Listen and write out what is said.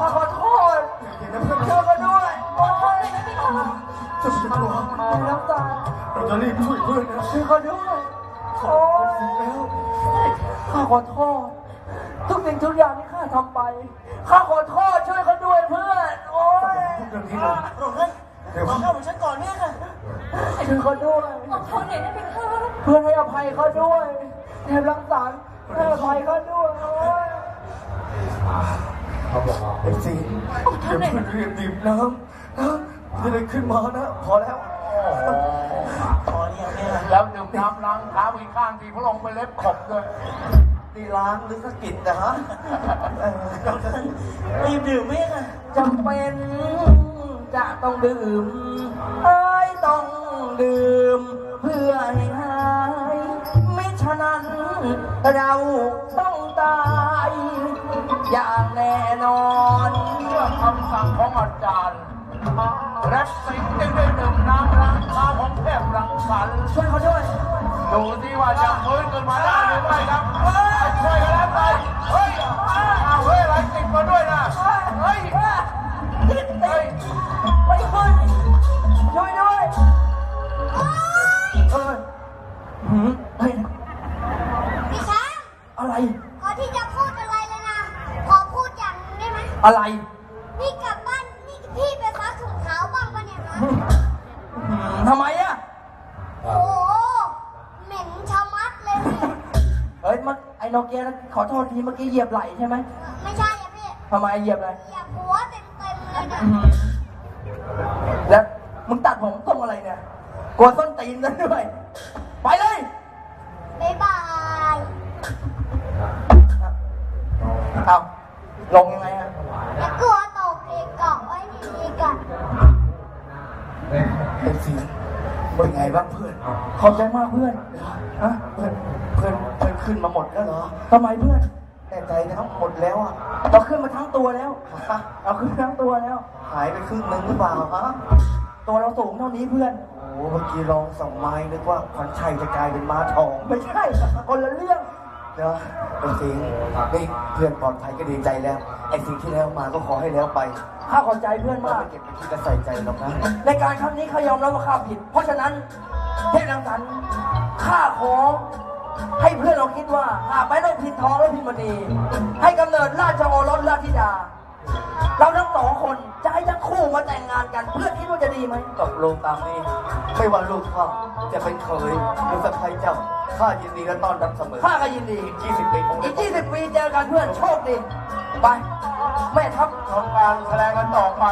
ข้าขอโทษช่วยกันด้วยขอโทษเลยนะพี่คะจะเป็นตัวมีน้ำตาเราจะรีบช่วยเพื่อนนะช่วยกันด้วยโอ้ยข้าขอโทษทุกสิ่งทุกอย่างที่ข้าทำไป ข้าขอโทษช่วยเขาด้วยเพื่อน โอ้ยพูดเรื่องนี้เลยพระองค์ท่านขอเข้าของฉันก่อนเนี่ยค่ะช่วยเขาด้วยอดทนหน่อยนะพี่คะเพื่อนให้อภัยเขาด้วยแทนรังสรรค์ให้อภัยเขาด้วย โอ้ยไอ้สิอย่าเพิ่งรีบดื่มน้ำนะจะได้ขึ้นมานะ พอแล้วขอเรียกเนี่ยค่ะแล้วดื่มน้ำล้างเท้าอีกข้างทีพระองค์ไปเล็บขบด้วยนี่ล้างหรือสะกิดนะฮะเออพระองค์ท่านรีบดื่มไหมค่ะจำเป็นจะต้องดื่มเอ้ยต้องดื่ม เพื่อให้หายมิฉะนั้นเราต้องตาย อย่างแน่นอนเมื่อคำสั่งของอาจารย์รักสิงห์จึงได้ดื่มน้ำล้างเท้าของเทพรังสรรค์ช่วยเขาด้วย ดูที่ว่าจะฟื้นขึ้นมาได้หรือไม่ครับช่วยกันแล้วไปเฮ้ยเอาเฮ้ยอะไรติดมาด้วยนะเฮ้ยติดติดไม่ขึ้นช่วยด้วยเออหืมเฮ้ยพี่ช้างอะไรก่อนที่จะพู อะไร นี่กลับบ้านนี่พี่ไปซักถุงเท้าบ้างปะเนี่ยนะหืมทำไมอะโอ้โหเหม็นชะมัดเลยพี่เฮ้ยมันไอ้โนเกียนะขอโทษทีเมื่อกี้เหยียบไหล่ใช่ไหมไม่ใช่อะพี่ทำไมเหยียบอะไรอย่าหัวเต็มเต็มๆเลยนะแล้วมึงตัดผมตรงอะไรเนี่ยกลัวส้นตีนซะด้วย ไปเลย บ๊ายบายเอาลงยังไงอะ อย่ากลัวตกเอกเกาะไว้ดีๆกันไอ้สิเป็นไงบ้างเพื่อนขอบใจมากเพื่อนฮะเพื่อนเพื่อนเพื่อนขึ้นมาหมดแล้วเหรอทำไมเพื่อนแน่ใจนะครับหมดแล้วอะเราขึ้นมาทั้งตัวแล้วฮะเราขึ้นทั้งตัวแล้ว หายไปครึ่งนึงหรือเปล่าฮะตัวเราสูงเท่านี้เพื่อนโอ้เมื่อกี้ลองส่องไม้นึกว่าขวัญชัยจะกลายเป็นม้าทอง ไม่ใช่คนละเรื่อง เนาะไอ้สิงนี่เพื่อนปลอดภัยก็ดีใจแล้ว ไอ้สิ่งที่แล้วมาก็ขอให้แล้วไปข้าขอบใจเพื่อนเรามาก ไม่เก็บไปคิดและใส่ใจหรอกนะในการครั้งนี้ข้ายอมรับว่าข้าผิด เพราะฉะนั้นเทพนังสรรค์ข้าขอให้เพื่อนเราคิดว่าหากไม่ได้พินทองและพินมณีให้กำเนิดราชโอรสราชธิดา เราทั้งสองคนจะให้ทั้ง คู่มาแต่งงานกัน เพื่อนคิดว่าจะดีไหมตกลงตามนี้ ไม่ว่าลูกข้าจะเป็นเคยหรือสะพ้ายเจ้าข้ายินดีและต้อนรับเสมอข้าก็ยินดี20ปีของอีก20ปีเจอกันเพื่อนโชคดี ไป แม่ทัพทำการแสดงกันต่อไป